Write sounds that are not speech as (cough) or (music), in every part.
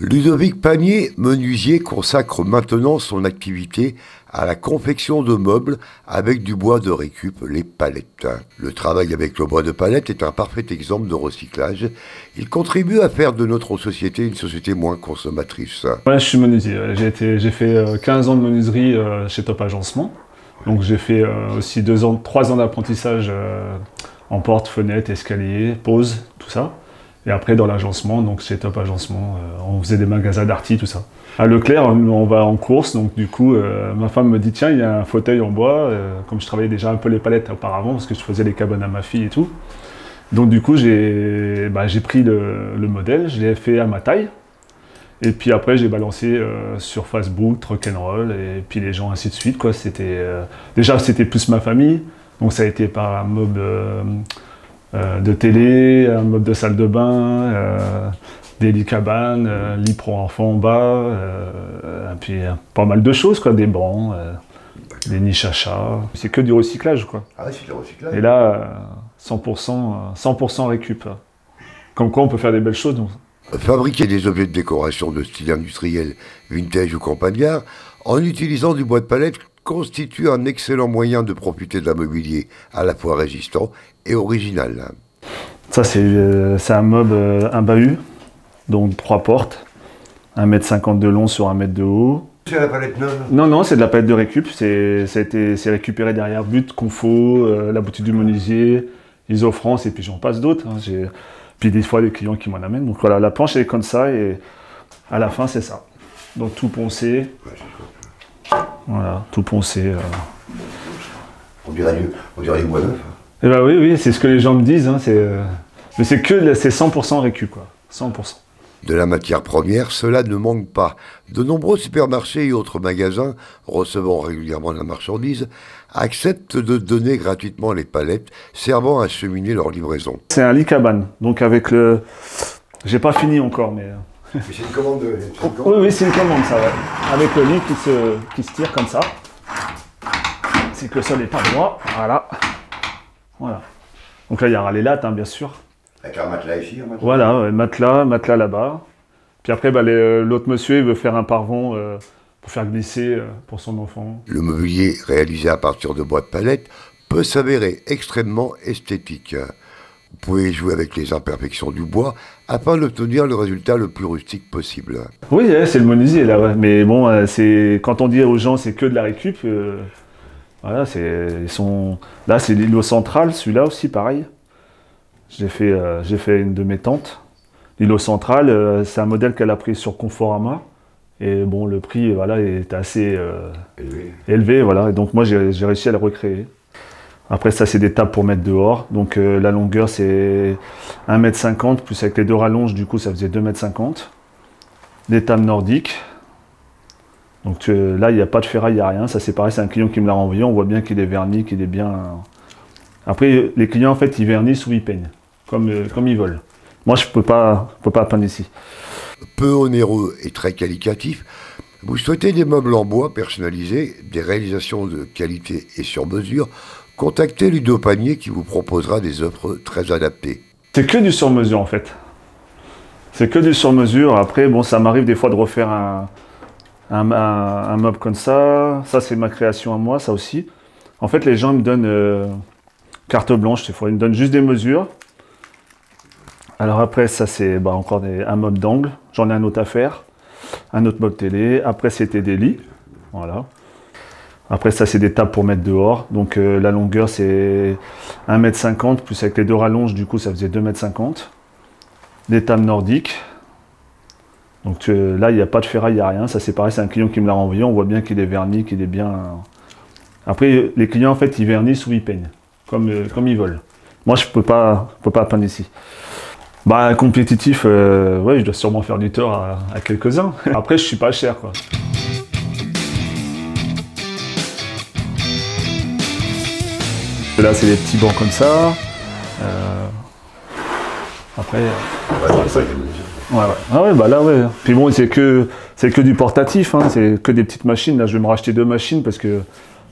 Ludovic Panier, menuisier, consacre maintenant son activité à la confection de meubles avec du bois de récup, les palettes. Le travail avec le bois de palette est un parfait exemple de recyclage. Il contribue à faire de notre société une société moins consommatrice. Ouais, je suis menuisier. J'ai fait 15 euh, ans de menuiserie euh, chez Top Agencement. Donc j'ai fait euh, aussi ans, trois ans d'apprentissage en porte, fenêtre, escalier, pose, tout ça. Et après, dans l'agencement, donc c'est top agencement, euh, on faisait des magasins d'arty, tout ça. À Leclerc, on va en course, donc du coup, euh, ma femme me dit tiens, il y a un fauteuil en bois, euh, comme je travaillais déjà un peu les palettes auparavant, parce que je faisais les cabanes à ma fille et tout. Donc du coup, j'ai bah, pris le, le, modèle, je l'ai fait à ma taille. Et puis après, j'ai balancé sur Facebook, rock'n'roll, et puis les gens ainsi de suite. Quoi. Déjà, c'était plus ma famille, donc ça a été par un mob de télé, un meuble de salle de bain, euh, des lits cabanes, euh, lit pro enfant en bas, et puis pas mal de choses, quoi, des bancs, des niches à chat. C'est que du recyclage, quoi. Ah oui, c'est du recyclage. Et là, 100%, 100 récup. Comme quoi, on peut faire des belles choses. Donc. Fabriquer des objets de décoration de style industriel, vintage ou campagnard, en utilisant du bois de palette constitue un excellent moyen de profiter d'un mobilier à la fois résistant et original. Ça, c'est euh, un meuble, euh, un bahut, donc trois portes, 1m50 de long sur 1m de haut. C'est la palette neuve? Non, non, c'est de la palette de récup. C'est récupéré derrière But, Confo, euh, la boutique du menuisier, Isofrance, et puis j'en passe d'autres. Hein. Puis des fois, des clients qui m'en amènent. Donc voilà, la planche, elle est comme ça, et à la fin, c'est ça. Donc tout poncé. Voilà, tout poncé. Euh. On dirait du, on dirait du bois neuf. Eh ben oui, oui, c'est ce que les gens me disent. Hein, euh, mais c'est que c'est 100% récu, quoi. 100%. De la matière première, cela ne manque pas. De nombreux supermarchés et autres magasins, recevant régulièrement la marchandise, acceptent de donner gratuitement les palettes servant à acheminer leur livraison. C'est un lit cabane, donc avec le... J'ai pas fini encore, mais... Euh, c'est une commande de... Oui, oui, c'est une commande, ça, ouais. Avec le lit qui se, qui se tire comme ça. C'est que le sol n'est pas droit. Voilà. Voilà. Donc là, il y aura les lattes, hein, bien sûr. Avec un matelas ici, un matelas. Voilà, matelas, matelas là-bas. Puis après, bah, l'autre monsieur, il veut faire un parvent euh, pour faire glisser euh, pour son enfant. Le mobilier réalisé à partir de bois de palette peut s'avérer extrêmement esthétique. Vous pouvez jouer avec les imperfections du bois afin d'obtenir le résultat le plus rustique possible. Oui, c'est le menuisier là, mais bon, euh, c'est quand on dit aux gens c'est que de la récup, euh, voilà, c'est sont là c'est l'îlot central, celui-là aussi pareil. J'ai fait euh, j'ai fait une de mes tantes. L'îlot central, c'est un modèle qu'elle a pris sur Conforama. Et bon, le prix, voilà, est assez élevé. élevé. voilà. Et donc moi, j'ai réussi à le recréer. Après ça c'est des tables pour mettre dehors. Donc euh, la longueur c'est 1m50 plus avec les deux rallonges du coup ça faisait 2m50. Des tables nordiques. Donc là il n'y a pas de ferraille, il n'y a rien. Ça c'est pareil, c'est un client qui me l'a renvoyé. On voit bien qu'il est verni, qu'il est bien... Après les clients en fait ils vernissent ou ils peignent. Comme, euh, comme ils veulent. Moi je peux pas, peux pas peindre ici. Peu onéreux et très qualitatif, vous souhaitez des meubles en bois personnalisés, des réalisations de qualité et sur mesure contactez Ludo Panier qui vous proposera des offres très adaptées. C'est que du sur-mesure en fait. C'est que du sur-mesure. Après, bon, ça m'arrive des fois de refaire un, un, meuble comme ça. Ça, c'est ma création à moi, ça aussi. En fait, les gens me donnent euh, carte blanche, des fois. Ils me donnent juste des mesures. Alors après, ça, c'est bah, encore un meuble d'angle. J'en ai un autre à faire. Un autre meuble télé. Après, c'était des lits. Voilà. Après ça c'est des tables pour mettre dehors. Donc euh, la longueur c'est 1m50 plus avec les deux rallonges du coup ça faisait 2m50. Des tables nordiques. Donc là il n'y a pas de ferraille, il n'y a rien. Ça c'est pareil, c'est un client qui me l'a renvoyé. On voit bien qu'il est verni, qu'il est bien... Après les clients en fait ils vernissent ou ils peignent. Comme, euh, comme ils veulent. Moi je peux pas, peux pas peindre ici. Bah compétitif, euh, ouais je dois sûrement faire du tort à, à quelques-uns. (laughs) Après je suis pas cher quoi. Là, c'est des petits bancs comme ça. Euh, après. Ouais, ouais. Ah ouais, bah là, ouais. Puis bon, c'est que, c'est que du portatif, hein. c'est que des petites machines. Là, je vais me racheter deux machines parce que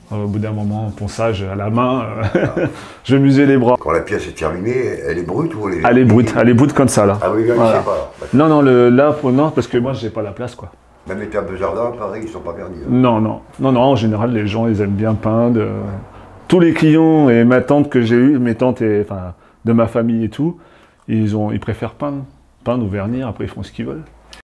Au bout d'un moment, ponçage à la main, euh, (laughs) je musais les bras. Quand la pièce est terminée, elle est brute ou elle est... Elle est brute, elle est brute comme ça là. Ah oui, là, Voilà. je sais pas. Bah, Non, non, le, là, non, parce que moi, j'ai pas la place, quoi. Même les tables de jardin, pareil, ils sont pas vernis. hein. Non, non, non, non, en général, les gens, ils aiment bien peindre. euh, Tous les clients et ma tante que j'ai eue, mes tantes et, enfin, de ma famille et tout, ils, ont, ils préfèrent peindre, peindre ou vernir, après ils font ce qu'ils veulent.